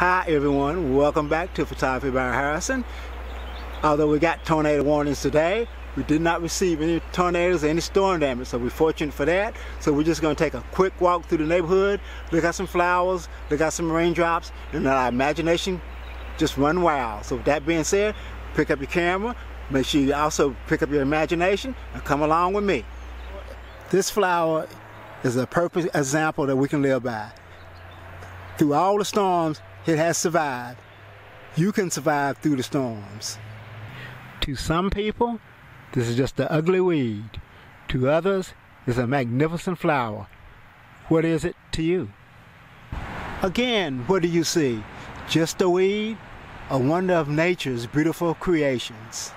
Hi everyone, welcome back to Photography by Harrison. Although we got tornado warnings today, we did not receive any tornadoes or any storm damage, so we're fortunate for that. So we're just going to take a quick walk through the neighborhood, look at some flowers, look at some raindrops, and let our imagination just run wild. So with that being said, pick up your camera, make sure you also pick up your imagination, and come along with me. This flower is a perfect example that we can live by. Through all the storms, it has survived. You can survive through the storms. To some people, this is just an ugly weed. To others, it's a magnificent flower. What is it to you? Again, what do you see? Just a weed? A wonder of nature's beautiful creations.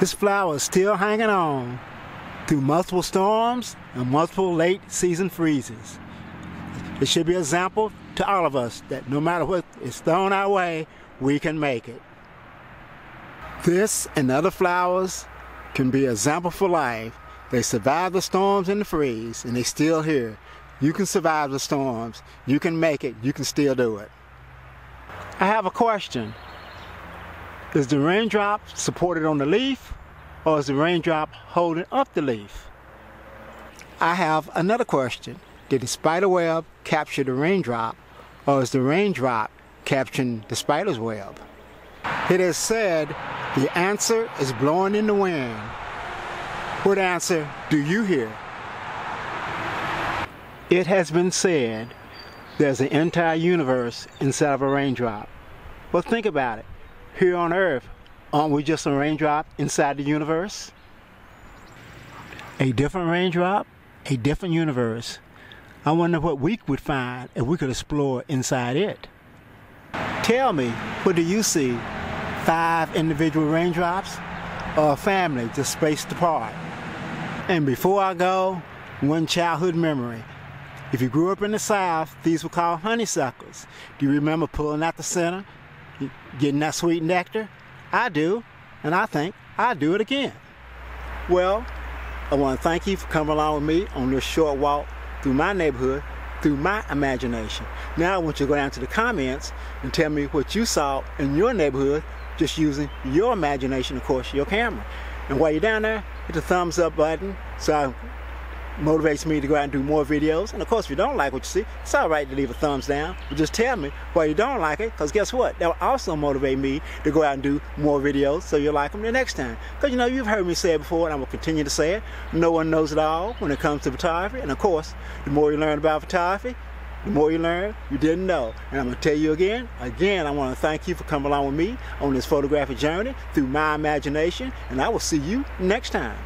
This flower is still hanging on through multiple storms and multiple late season freezes. It should be an example to all of us that no matter what is thrown our way, we can make it. This and other flowers can be an example for life. They survive the storms and the freeze, and they still here. You can survive the storms. You can make it. You can still do it. I have a question. Is the raindrop supported on the leaf, or is the raindrop holding up the leaf? I have another question. Did the spider web capture the raindrop, or is the raindrop capturing the spider's web? It is said the answer is blowing in the wind. What answer do you hear? It has been said there's an entire universe inside of a raindrop. Well, think about it. Here on Earth, aren't we just a raindrop inside the universe? A different raindrop, a different universe. I wonder what we would find if we could explore inside it. Tell me, what do you see? Five individual raindrops or a family just spaced apart? And before I go, one childhood memory. If you grew up in the South, these were called honeysuckles. Do you remember pulling out the center, getting that sweet nectar? I do, and I think I'll do it again. Well, I want to thank you for coming along with me on this short walk through my neighborhood, through my imagination. Now I want you to go down to the comments and tell me what you saw in your neighborhood just using your imagination, of course, your camera. And while you're down there, hit the thumbs up button so motivates me to go out and do more videos. And of course, if you don't like what you see, it's all right to leave a thumbs down. But just tell me why you don't like it, because guess what? That will also motivate me to go out and do more videos so you'll like them the next time. Because you know, you've heard me say it before, and I will continue to say it. No one knows it all when it comes to photography. And of course, the more you learn about photography, the more you learn, you didn't know. And I'm going to tell you again, again, I want to thank you for coming along with me on this photographic journey through my imagination. And I will see you next time.